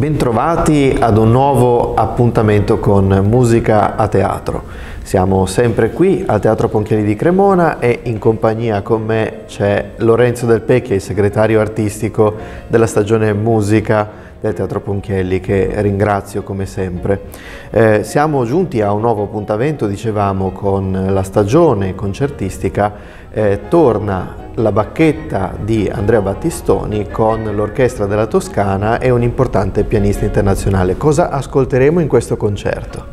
Bentrovati ad un nuovo appuntamento con Musica a Teatro. Siamo sempre qui al Teatro Ponchielli di Cremona e in compagnia con me c'è Lorenzo Del Pecchia, il segretario artistico della stagione Musica del Teatro Ponchielli che ringrazio come sempre. Eh, siamo giunti a un nuovo appuntamento, dicevamo, con la stagione concertistica. Eh, torna la bacchetta di Andrea Battistoni con l'Orchestra della Toscana e un importante pianista internazionale. Cosa ascolteremo in questo concerto?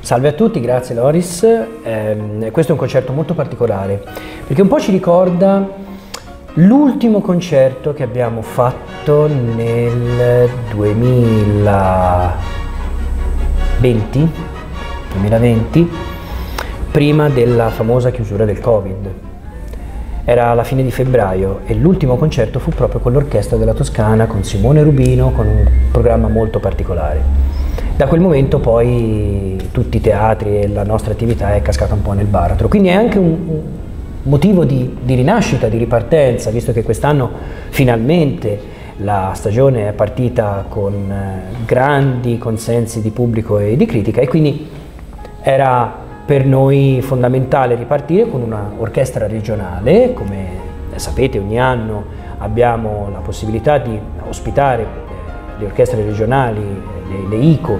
Salve a tutti, grazie Loris. Eh, questo è un concerto molto particolare perché un po' ci ricorda l'ultimo concerto che abbiamo fatto nel 2020, 2020 prima della famosa chiusura del Covid. Era la fine di febbraio e l'ultimo concerto fu proprio con l'Orchestra della Toscana, con Simone Rubino, con un programma molto particolare. Da quel momento poi tutti i teatri e la nostra attività è cascata un po' nel baratro, quindi è anche un, motivo di, di rinascita, di ripartenza, visto che quest'anno finalmente la stagione è partita con eh, grandi consensi di pubblico e di critica e quindi era per noi fondamentale ripartire con una orchestra regionale, come sapete ogni anno abbiamo la possibilità di ospitare le orchestre regionali, le, le ICO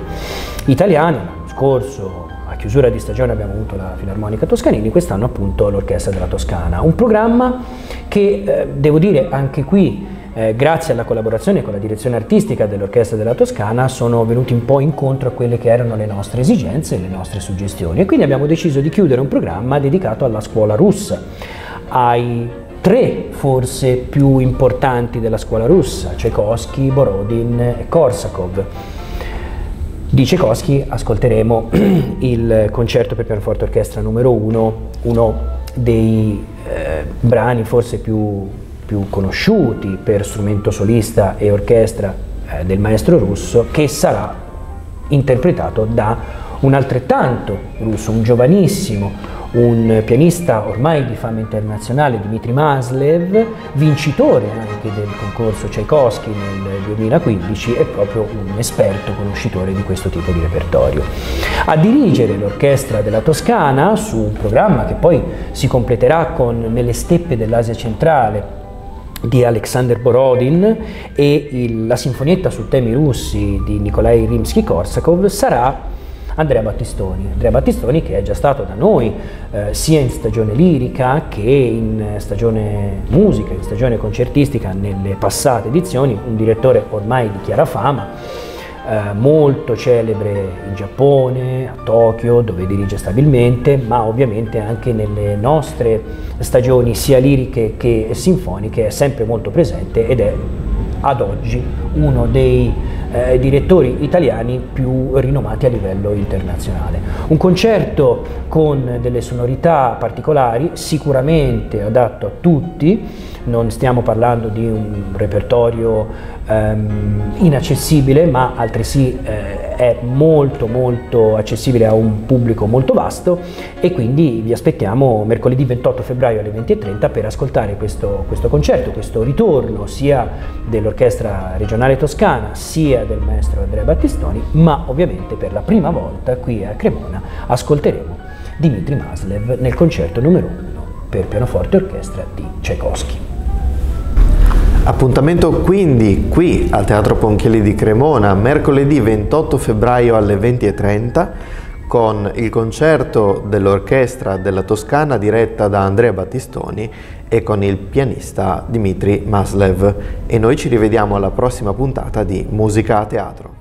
italiane, l'anno scorso chiusura di stagione abbiamo avuto la Filarmonica Toscanini, quest'anno appunto l'Orchestra della Toscana, un programma che eh, devo dire anche qui eh, grazie alla collaborazione con la direzione artistica dell'Orchestra della Toscana sono venuti un po' incontro a quelle che erano le nostre esigenze e le nostre suggestioni e quindi abbiamo deciso di chiudere un programma dedicato alla scuola russa, ai tre forse più importanti della scuola russa, Tchaikovsky, Borodin e Korsakov. Di Tchaikovsky ascolteremo il concerto per pianoforte orchestra numero uno, uno dei eh, brani forse più più conosciuti per strumento solista e orchestra eh, del maestro russo, che sarà interpretato da un altrettanto russo, un giovanissimo, un pianista ormai di fama internazionale, Dmitry Maslev, vincitore anche del concorso Tchaikovsky nel 2015 e proprio un esperto conoscitore di questo tipo di repertorio. A dirigere l'orchestra della Toscana su un programma che poi si completerà con Nelle steppe dell'Asia centrale di Alexander Borodin e il, la sinfonietta su temi russi di Nikolai Rimsky-Korsakov sarà Andrea Battistoni. Andrea Battistoni che è già stato da noi eh, sia in stagione lirica che in stagione musica, in stagione concertistica nelle passate edizioni, un direttore ormai di chiara fama eh, molto celebre in Giappone, a Tokyo, dove dirige stabilmente, ma ovviamente anche nelle nostre stagioni sia liriche che sinfoniche è sempre molto presente ed è ad oggi uno dei eh, direttori italiani più rinomati a livello internazionale. Un concerto con delle sonorità particolari, sicuramente adatto a tutti, non stiamo parlando di un repertorio ehm, inaccessibile, ma altresì eh, è molto molto accessibile a un pubblico molto vasto e quindi vi aspettiamo mercoledì 28 febbraio alle 20.30 per ascoltare questo, questo concerto, questo ritorno sia dell'Orchestra Regionale Toscana sia del maestro Andrea Battistoni, ma ovviamente per la prima volta qui a Cremona ascolteremo Dimitri Maslev nel concerto numero 1 per pianoforte e orchestra di Tchaikovsky. Appuntamento quindi qui al Teatro Ponchielli di Cremona mercoledì 28 febbraio alle 20.30 con il concerto dell'orchestra della Toscana diretta da Andrea Battistoni e con il pianista Dimitri Maslev. E noi ci rivediamo alla prossima puntata di Musica a Teatro.